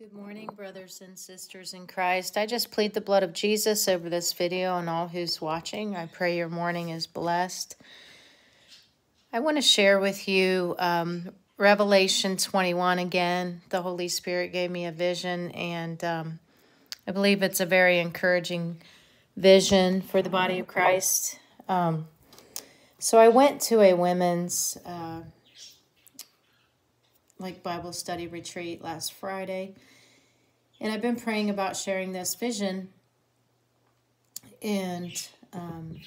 Good morning, brothers and sisters in Christ. I just plead the blood of Jesus over this video and all who's watching. I pray your morning is blessed. I want to share with you um, Revelation 21 again. The Holy Spirit gave me a vision, and um, I believe it's a very encouraging vision for the body of Christ. Um, so I went to a women's. Uh, like Bible study retreat last Friday. And I've been praying about sharing this vision. And um,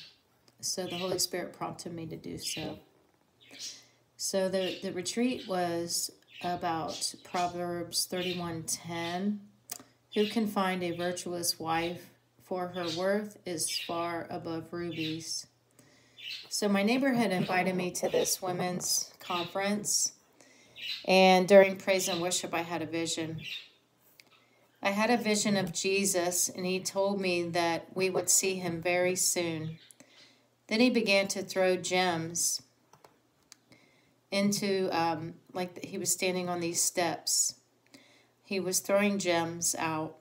so the Holy Spirit prompted me to do so. So the, the retreat was about Proverbs 31:10. Who can find a virtuous wife? For her worth is far above rubies. So my neighbor had invited me to this women's conference and during praise and worship, I had a vision. I had a vision of Jesus, and he told me that we would see him very soon. Then he began to throw gems into, um, like he was standing on these steps. He was throwing gems out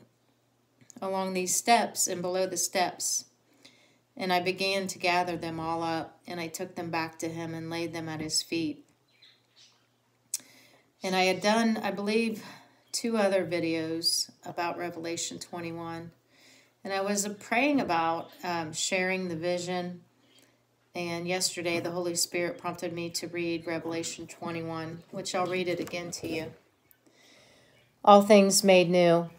along these steps and below the steps. And I began to gather them all up, and I took them back to him and laid them at his feet. And I had done, I believe, two other videos about Revelation 21. And I was praying about um, sharing the vision. And yesterday, the Holy Spirit prompted me to read Revelation 21, which I'll read it again to you. All things made new.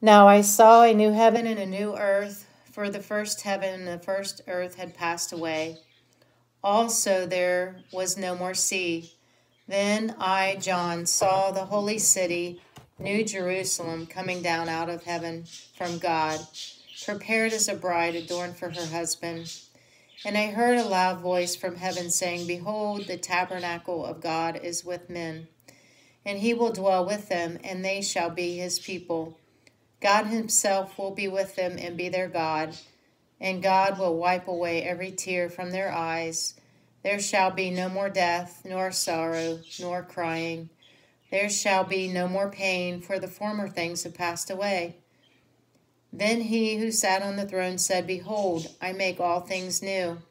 Now I saw a new heaven and a new earth, for the first heaven and the first earth had passed away. Also, there was no more sea. Then I, John, saw the holy city, New Jerusalem, coming down out of heaven from God, prepared as a bride adorned for her husband. And I heard a loud voice from heaven saying, Behold, the tabernacle of God is with men, and he will dwell with them, and they shall be his people. God himself will be with them and be their God, and God will wipe away every tear from their eyes there shall be no more death, nor sorrow, nor crying. There shall be no more pain, for the former things have passed away. Then he who sat on the throne said, Behold, I make all things new.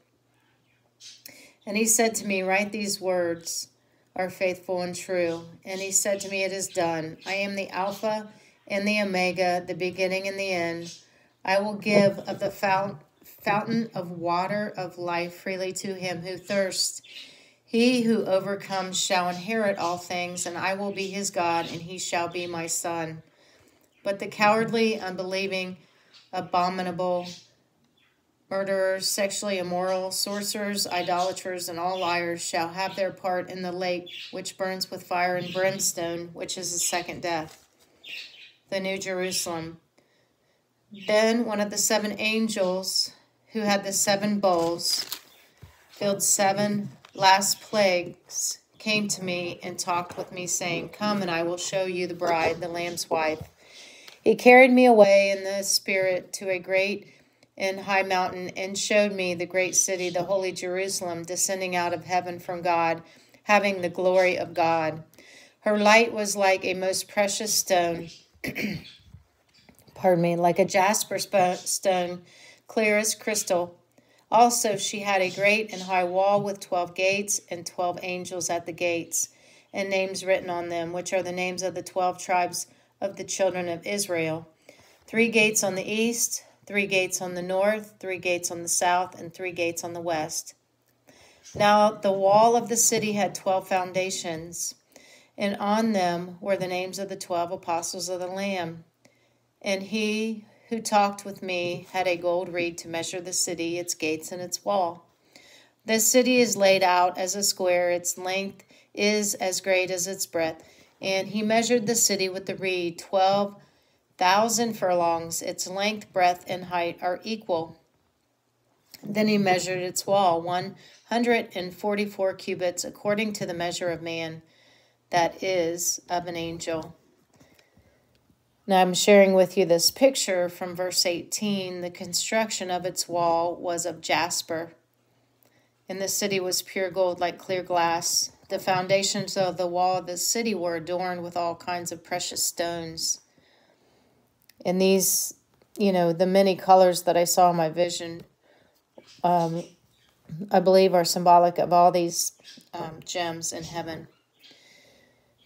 And he said to me, Write these words are faithful and true. And he said to me, It is done. I am the Alpha and the Omega, the beginning and the end. I will give of the fount fountain of water of life freely to him who thirsts. He who overcomes shall inherit all things, and I will be his God, and he shall be my son. But the cowardly, unbelieving, abominable, murderers, sexually immoral, sorcerers, idolaters, and all liars shall have their part in the lake which burns with fire and brimstone, which is the second death. The New Jerusalem. Then one of the seven angels who had the seven bowls, filled seven last plagues, came to me and talked with me, saying, Come and I will show you the bride, the Lamb's wife. He carried me away in the Spirit to a great and high mountain and showed me the great city, the holy Jerusalem, descending out of heaven from God, having the glory of God. Her light was like a most precious stone, pardon me, like a jasper stone clear as crystal. Also, she had a great and high wall with twelve gates, and twelve angels at the gates, and names written on them, which are the names of the twelve tribes of the children of Israel. Three gates on the east, three gates on the north, three gates on the south, and three gates on the west. Now the wall of the city had twelve foundations, and on them were the names of the twelve apostles of the Lamb. And he who talked with me had a gold reed to measure the city, its gates, and its wall. The city is laid out as a square, its length is as great as its breadth. And he measured the city with the reed, twelve thousand furlongs. Its length, breadth, and height are equal. Then he measured its wall, one hundred and forty-four cubits, according to the measure of man, that is, of an angel. Now I'm sharing with you this picture from verse 18. The construction of its wall was of jasper, and the city was pure gold like clear glass. The foundations of the wall of the city were adorned with all kinds of precious stones. And these, you know, the many colors that I saw in my vision, um, I believe are symbolic of all these um, gems in heaven.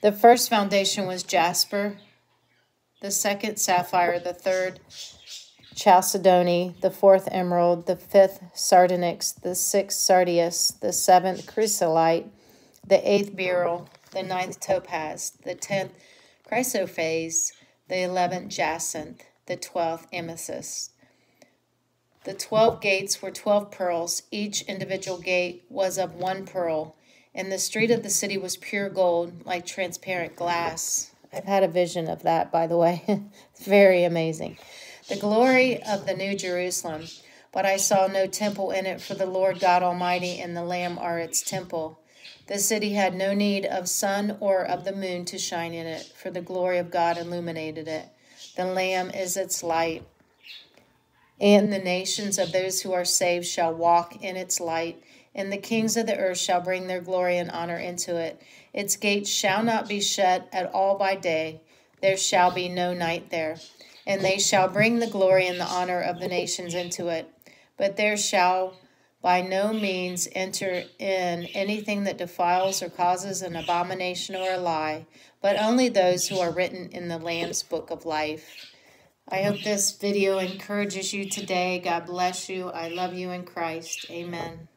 The first foundation was jasper, the second sapphire, the third chalcedony, the fourth emerald, the fifth sardonyx, the sixth sardius, the seventh chrysolite, the eighth beryl, the ninth topaz, the tenth chrysoprase, the eleventh jacinth, the twelfth amethyst. The twelve gates were twelve pearls. Each individual gate was of one pearl, and the street of the city was pure gold, like transparent glass. I've had a vision of that, by the way. very amazing. The glory of the New Jerusalem. But I saw no temple in it, for the Lord God Almighty and the Lamb are its temple. The city had no need of sun or of the moon to shine in it, for the glory of God illuminated it. The Lamb is its light. And the nations of those who are saved shall walk in its light, and the kings of the earth shall bring their glory and honor into it. Its gates shall not be shut at all by day, there shall be no night there. And they shall bring the glory and the honor of the nations into it. But there shall by no means enter in anything that defiles or causes an abomination or a lie, but only those who are written in the Lamb's book of life. I hope this video encourages you today. God bless you. I love you in Christ. Amen.